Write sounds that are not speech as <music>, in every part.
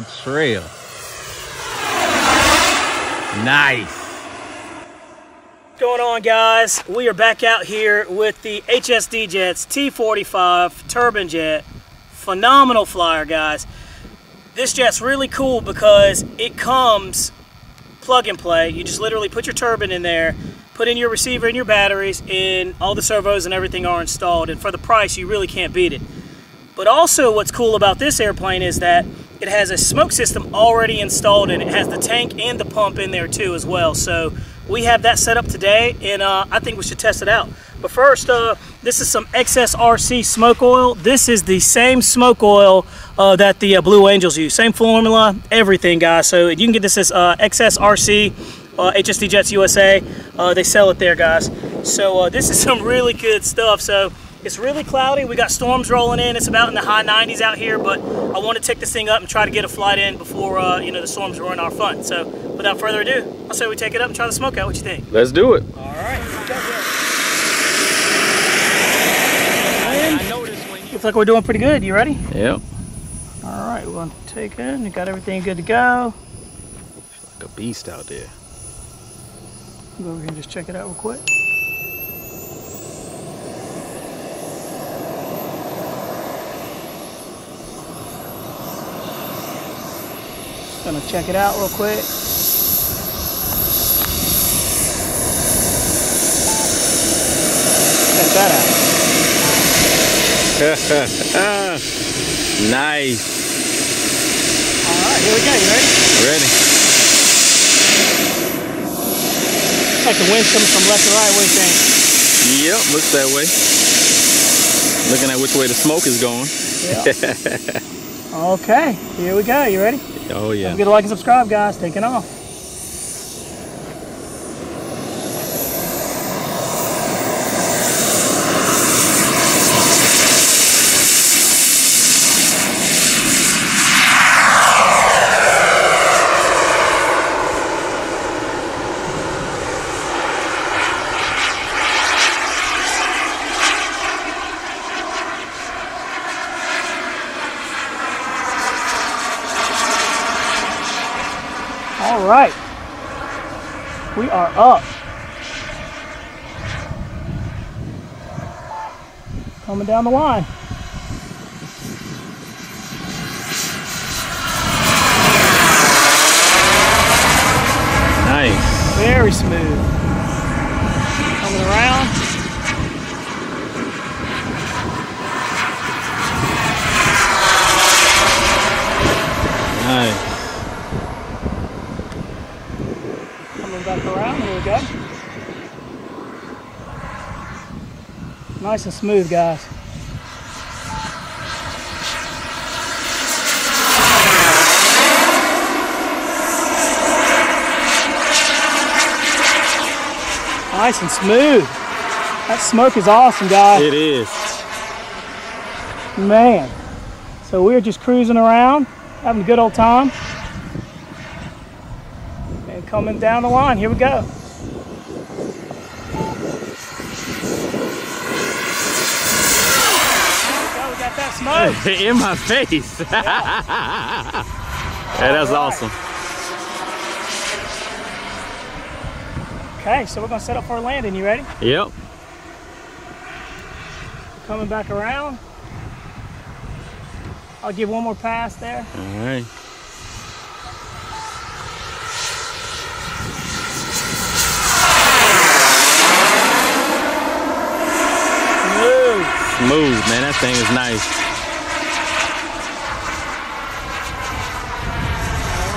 good trail. Nice. Going on guys? We are back out here with the HSD Jets T45 turbine jet. Phenomenal flyer guys. This jet's really cool because it comes plug and play. You just literally put your turbine in there, put in your receiver and your batteries, and all the servos and everything are installed. And for the price, you really can't beat it. But also what's cool about this airplane is that it has a smoke system already installed and it has the tank and the pump in there too as well. So we have that set up today and uh, I think we should test it out. But first, uh, this is some XSRC smoke oil. This is the same smoke oil uh, that the uh, Blue Angels use. Same formula, everything guys. So you can get this as uh, XSRC, HSD uh, Jets USA. they sell it there guys. So this is <laughs> some really good stuff. So it's really cloudy. We got storms rolling in. It's about in the high 90s out here, but I want to take this thing up and try to get a flight in before uh, you know the storms ruin our fun. So without further ado, I'll say we take it up and try the smoke out. What you think? Let's do it. All right. Looks like we're doing pretty good. You ready? Yep. All right, we're gonna take it. We got everything good to go. Like a beast out there. Go over here and just check it out real quick. Gonna check it out real quick. Check that out. <laughs> nice. All right, here we go. You ready? Ready. Looks like the wind's coming from left to right. What do you think? Yep, looks that way. Looking at which way the smoke is going. Yeah. <laughs> okay, here we go. You ready? Oh yeah. Don't forget to like and subscribe, guys. Taking off. All right. We are up. Coming down the line. Nice. Very smooth. Coming around. Nice. back around. Here we go. Nice and smooth, guys. Nice and smooth. That smoke is awesome, guys. It is. Man. So we're just cruising around, having a good old time And coming down the line. Here we go. <laughs> In my face. <laughs> yeah, that's right. awesome. Okay, so we're gonna set up for a landing. You ready? Yep. Coming back around. I'll give one more pass there. All right. Smooth, man. That thing is nice.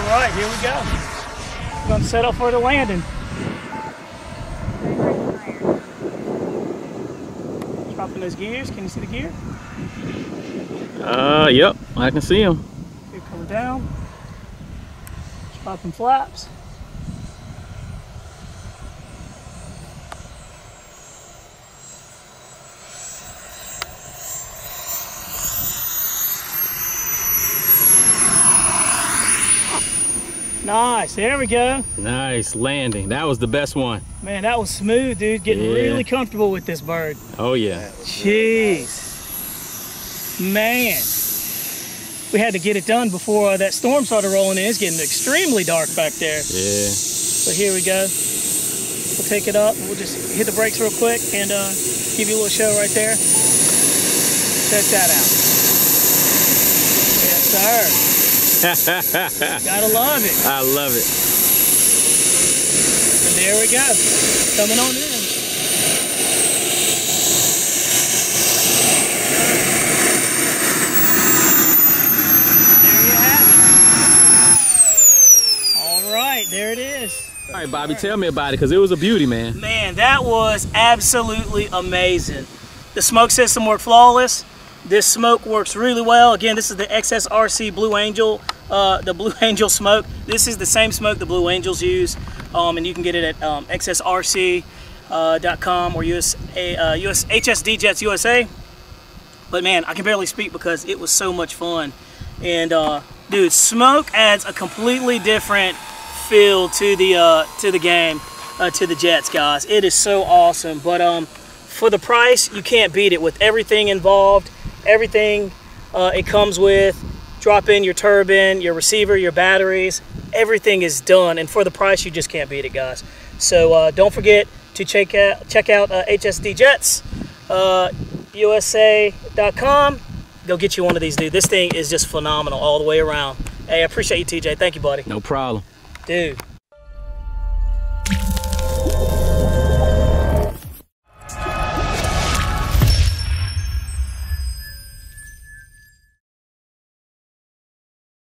All right, here we go. We're gonna set up for the landing. Dropping those gears. Can you see the gear? Uh, yep. I can see them. Here coming down. Dropping flaps. Nice, there we go. Nice landing. That was the best one. Man, that was smooth, dude. Getting yeah. really comfortable with this bird. Oh, yeah. Jeez. Man. we had to get it done before uh, that storm started rolling in. It's getting extremely dark back there. Yeah. But here we go. We'll take it up. We'll just hit the brakes real quick and uh, give you a little show right there. Check that out. Yes, sir. <laughs> Gotta love it. I love it. And there we go. Coming on in. There you have it. All right, there it is. All right, Bobby, tell me about it because it was a beauty, man. Man, that was absolutely amazing. The smoke system worked flawless. This smoke works really well. Again, this is the XSRC Blue Angel, uh, the Blue <laughs> Angel smoke. This is the same smoke the Blue Angels use, um, and you can get it at um, XSRC.com uh, or US, uh, US HSD Jets USA. But man, I can barely speak because it was so much fun. And uh, dude, smoke adds a completely different feel to the uh, to the game, uh, to the Jets, guys. It is so awesome. But um, for the price, you can't beat it with everything involved, everything uh, it comes with. Drop in your turbine, your receiver, your batteries. Everything is done, and for the price, you just can't beat it, guys. So uh, don't forget to check out check out uh, HSD Jets. Uh, USA.com. Go get you one of these, dude. This thing is just phenomenal all the way around. Hey, I appreciate you, TJ. Thank you, buddy. No problem. Dude,